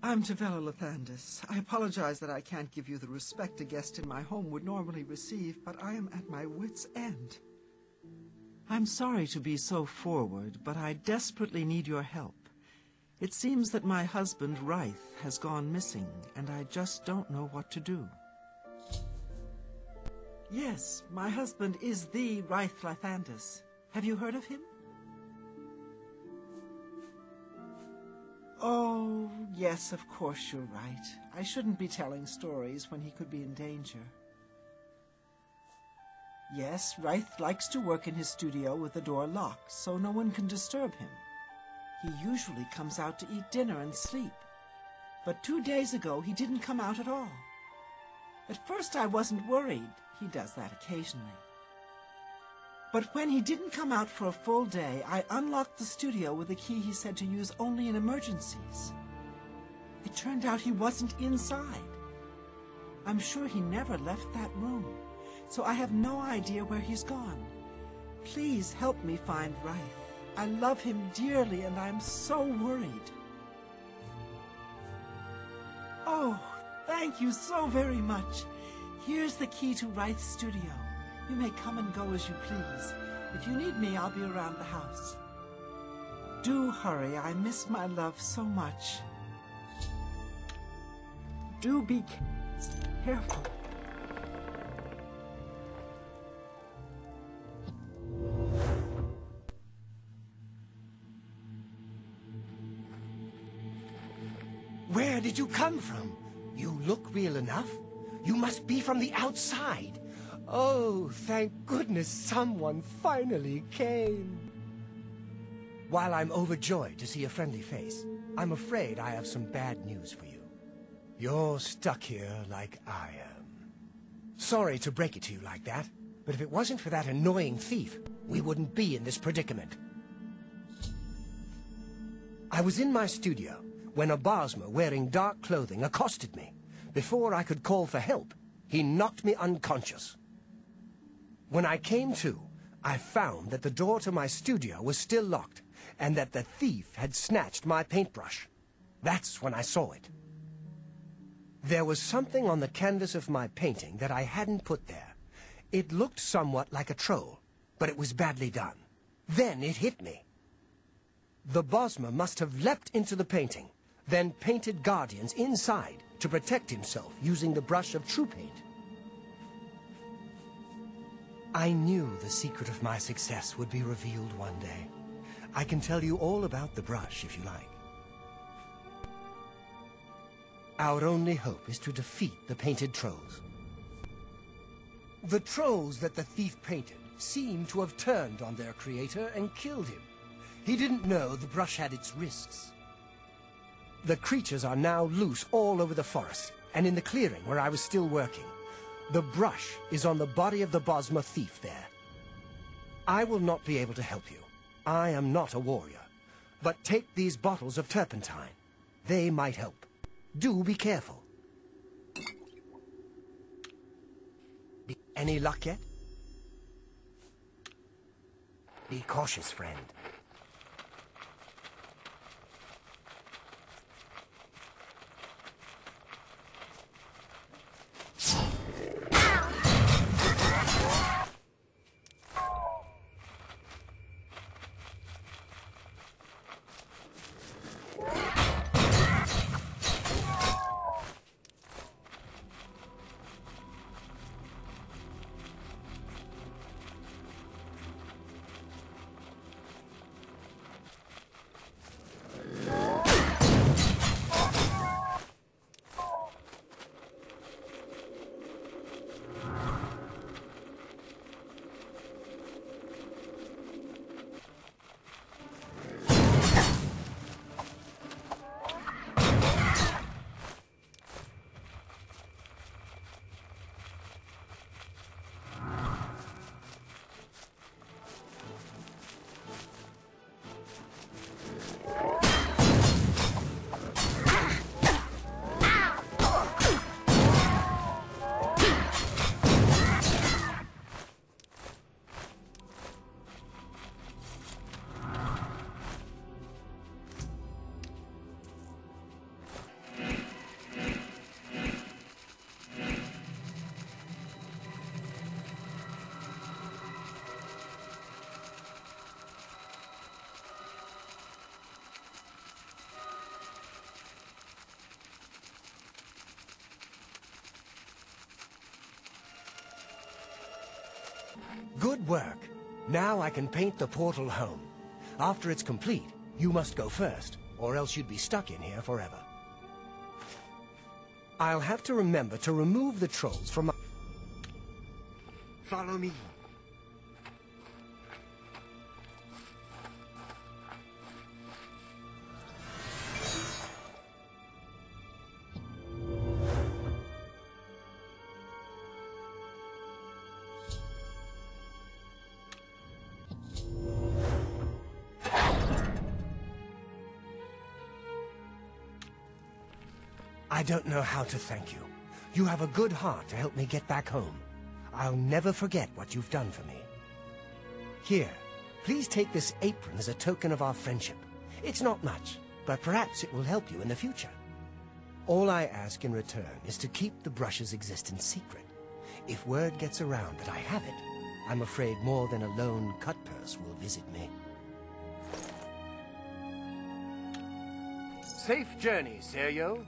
I'm Tivela Lathandul. I apologize that I can't give you the respect a guest in my home would normally receive, but I am at my wit's end. I'm sorry to be so forward, but I desperately need your help. It seems that my husband, Rythe, has gone missing, and I just don't know what to do. Yes, my husband is the Rythe Lathandul. Have you heard of him? Oh, yes, of course you're right. I shouldn't be telling stories when he could be in danger. Yes, Rythe likes to work in his studio with the door locked, so no one can disturb him. He usually comes out to eat dinner and sleep. But two days ago, he didn't come out at all. At first, I wasn't worried. He does that occasionally. But when he didn't come out for a full day, I unlocked the studio with a key he said to use only in emergencies. It turned out he wasn't inside. I'm sure he never left that room, so I have no idea where he's gone. Please help me find Rythe. I love him dearly and I'm so worried. Oh, thank you so very much. Here's the key to Rythe's studio. You may come and go as you please. If you need me, I'll be around the house. Do hurry. I miss my love so much. Do be careful. Where did you come from? You look real enough. You must be from the outside. Oh, thank goodness someone finally came. While I'm overjoyed to see a friendly face, I'm afraid I have some bad news for you. You're stuck here like I am. Sorry to break it to you like that, but if it wasn't for that annoying thief, we wouldn't be in this predicament. I was in my studio when a Bosmer wearing dark clothing accosted me. Before I could call for help, he knocked me unconscious. When I came to, I found that the door to my studio was still locked and that the thief had snatched my paintbrush. That's when I saw it. There was something on the canvas of my painting that I hadn't put there. It looked somewhat like a troll, but it was badly done. Then it hit me. The Bosmer must have leapt into the painting, then painted guardians inside to protect himself using the brush of true paint. I knew the secret of my success would be revealed one day. I can tell you all about the brush if you like. Our only hope is to defeat the painted trolls. The trolls that the thief painted seem to have turned on their creator and killed him. He didn't know the brush had its risks. The creatures are now loose all over the forest and in the clearing where I was still working. The brush is on the body of the Bosmer thief there. I will not be able to help you. I am not a warrior. But take these bottles of turpentine. They might help. Do be careful. Any luck yet? Be cautious, friend. Good work. Now I can paint the portal home. After it's complete, you must go first, or else you'd be stuck in here forever. I'll have to remember to remove the trolls from my... Follow me. I don't know how to thank you. You have a good heart to help me get back home. I'll never forget what you've done for me. Here, please take this apron as a token of our friendship. It's not much, but perhaps it will help you in the future. All I ask in return is to keep the brush's existence secret. If word gets around that I have it, I'm afraid more than a lone cut purse will visit me. Safe journey, Serio.